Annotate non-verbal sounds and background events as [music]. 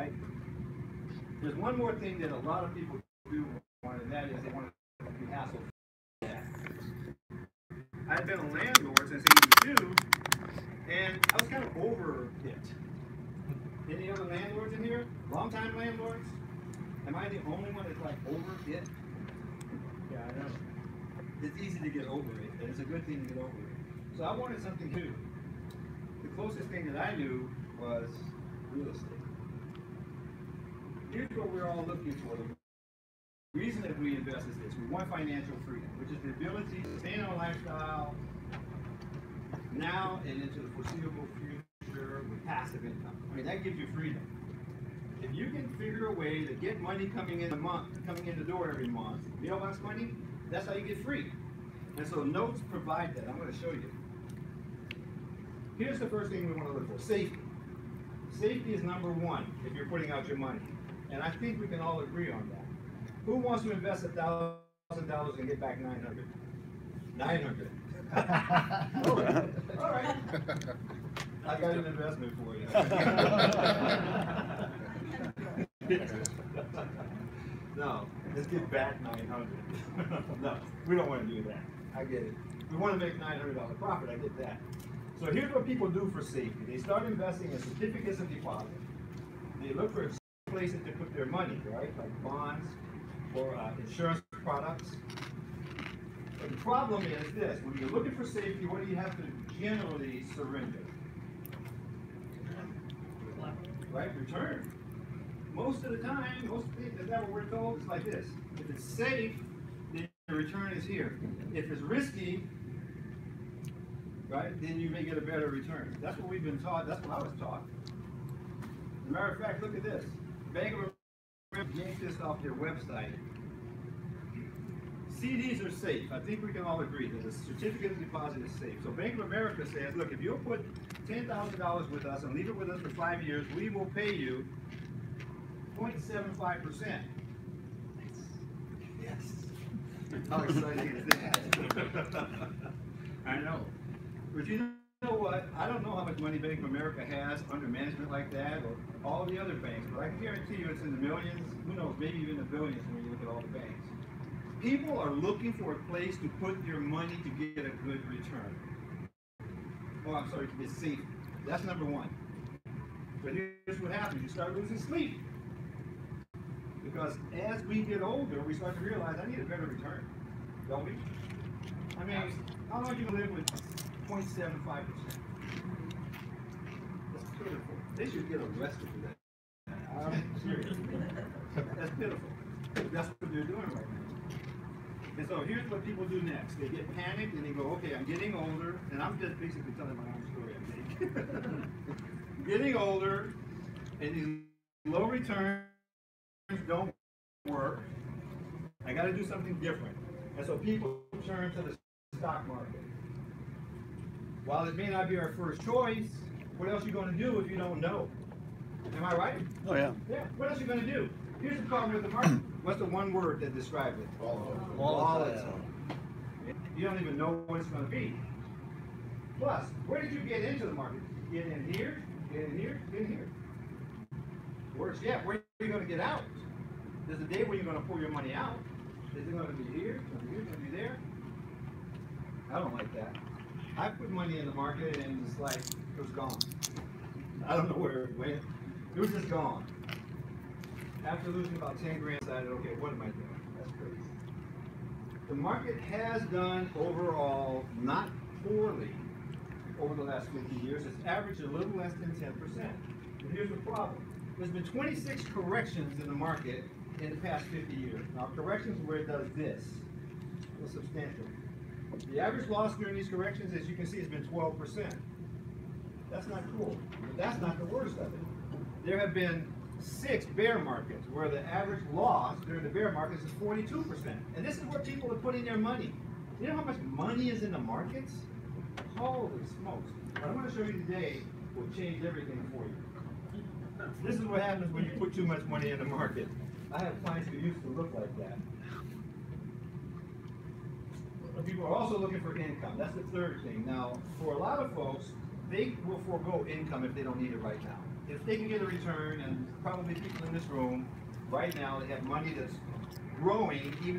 right? There's one more thing that a lot of people do want, and that is they want to be hassled. I've been a landlord since '82, and I was kind of over it. Any other landlords in here? Longtime landlords? Am I the only one that's like over it? Yeah, I know. It's easy to get over it, and it's a good thing to get over it. So I wanted something new. The closest thing that I knew was real estate. Here's what we're all looking for. The reason that we invest is this. We want financial freedom, which is the ability to sustain our lifestyle now and into the foreseeable future with passive income. I mean, that gives you freedom. If you can figure a way to get money coming in a month, coming in the door every month, mailbox money, that's how you get free. And so notes provide that. I'm going to show you. Here's the first thing we want to look for, safety. Safety is number one if you're putting out your money. And I think we can all agree on that. Who wants to invest a thousand dollars and get back nine hundred? Nine hundred. [laughs] All right. I got an investment for you. no, let's get back nine hundred. no, we don't want to do that. I get it. We want to make nine hundred dollar profit. I get that. So here's what people do for safety. They start investing in certificates of deposit. They look for places to put their money, right? Like bonds or uh, insurance products. But the problem is this, when you're looking for safety, what do you have to generally surrender? Right, return. Most of the time, most of is that what we're told? It's like this. If it's safe, then the return is here. If it's risky, right, then you may get a better return. That's what we've been taught. That's what I was taught. As a matter of fact, look at this. Bank of America yanked this off their website. CDs are safe. I think we can all agree that a certificate of deposit is safe. So Bank of America says, look, if you'll put $10,000 with us and leave it with us for five years, we will pay you 0.75%. Yes. How exciting is that? [laughs] I know. But you know what? I don't know how much money Bank of America has under management like that or all the other banks, but I can guarantee you it's in the millions, who knows, maybe even the billions when you look at all the banks. People are looking for a place to put their money to get a good return. Oh, I'm sorry, to get safe. That's number one. But here's what happens. You start losing sleep. Because as we get older, we start to realize I need a better return. Don't we? I mean, how long do you live with 0.75%? That's pitiful. They should get arrested for that. I'm serious. That's pitiful. That's what they're doing right now. And so here's what people do next. They get panicked and they go, okay, I'm getting older, and I'm just basically telling my own story, I think. [laughs] getting older, and these low returns don't work. I got to do something different. And so people turn to the stock market. While it may not be our first choice, what else are you going to do if you don't know? Am I right? Oh, yeah. Yeah. What else are you going to do? Here's the problem with the market. [clears throat] What's the one word that describes it? Volatile. Volatile. You don't even know what it's going to be. Plus, where did you get into the market? Get in here, get in here, get in here. Worse yet, where are you going to get out? There's a day when you're going to pull your money out. Is it going to be here? Going to be here? Going to be there? I don't like that. I put money in the market and it's like it was gone. I don't know where it went. It was just gone. After losing about 10 grand, I decided, okay, what am I doing? That's crazy. The market has done overall not poorly over the last 50 years. It's averaged a little less than 10%. But here's the problem. There's been 26 corrections in the market in the past 50 years. Now, corrections where it does this. It's substantial. The average loss during these corrections, as you can see, has been 12%. That's not cool. But that's not the worst of it. There have been six bear markets where the average loss during the bear markets is 42%. And this is where people are putting their money. You know how much money is in the markets? Holy smokes. What I'm going to show you today will change everything for you. This is what happens when you put too much money in the market. I have clients who used to look like that. But people are also looking for income. That's the third thing. Now, for a lot of folks, they will forego income if they don't need it right now. if they can get a return, and probably people in this room, right now, they have money that's growing, even